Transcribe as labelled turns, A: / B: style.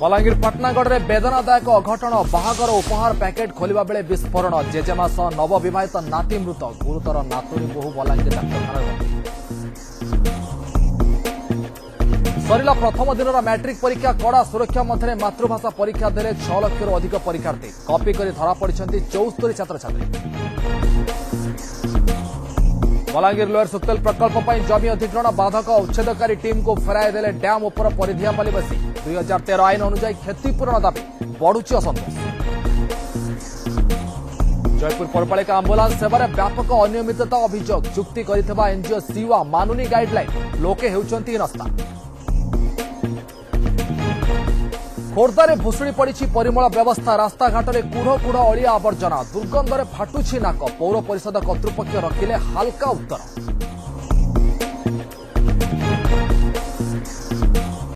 A: ବଲାଙ୍ଗୀର ପାଟଣାଗଡ଼ରେ ବେଦନାଦାୟକ ଅଘଟଣ ବାହାଘର ଉପହାର ପ୍ୟାକେଟ୍ ଖୋଲିବା ବେଳେ ବିସ୍ଫୋରଣ ଜେଜେମା ସହ ନବବିବାହିତ ନାତି ମୃତ ଗୁରୁତର ନାତୁଣୀ ବୋହୁ ବଲାଙ୍ଗୀର ଡାକ୍ତରଖାନାରେ ସରିଲା ପ୍ରଥମ ଦିନର ମ୍ୟାଟ୍ରିକ୍ ପରୀକ୍ଷା କଡ଼ା ସୁରକ୍ଷା ମଧ୍ୟରେ ମାତୃଭାଷା ପରୀକ୍ଷା ଦେଲେ ଛଅ ଲକ୍ଷରୁ ଅଧିକ ପରୀକ୍ଷାର୍ଥୀ କପି କରି ଧରାପଡ଼ିଛନ୍ତି ଚଉସ୍ତରୀ ଛାତ୍ରଛାତ୍ରୀ ବଲାଙ୍ଗୀର ଲୋୟର ସୁତେଲ ପ୍ରକଳ୍ପ ପାଇଁ ଜମି ଅଧିଗ୍ରହଣ ବାଧକ ଉଚ୍ଛେଦକାରୀ ଟିମ୍କୁ ଫେରାଇ ଦେଲେ ଡ୍ୟାମ୍ ଉପର ପରିଧିଆପାଲିବାସୀ ଦୁଇ ହଜାର ତେର ଆଇନ ଅନୁଯାୟୀ କ୍ଷତିପୂରଣ ଦାବି ବଢ଼ୁଛି ଅସନ୍ତୋଷ জয়পুর পৌরপালিকা আম্বুলান্স সেবার ব্যাপক অনিয়মিততা অভিযোগ চুক্তি করে এনজিও সিওয়া মানুনি গাইডলাইন লোকে হেউচন্তি হীনস্থা ଖୋର୍ଦ୍ଧାରେ ଭୁଷୁଡ଼ି ପଡ଼ିଛି ପରିମଳ ବ୍ୟବସ୍ଥା ରାସ୍ତାଘାଟରେ କୁଢ଼ କୁଢ଼ ଅଳିଆ ଆବର୍ଜନା ଦୁର୍ଗନ୍ଧରେ ଫାଟୁଛି ନାକ ପୌର ପରିଷଦ କର୍ତ୍ତୃପକ୍ଷ ରଖିଲେ ହାଲକା ଉତ୍ତର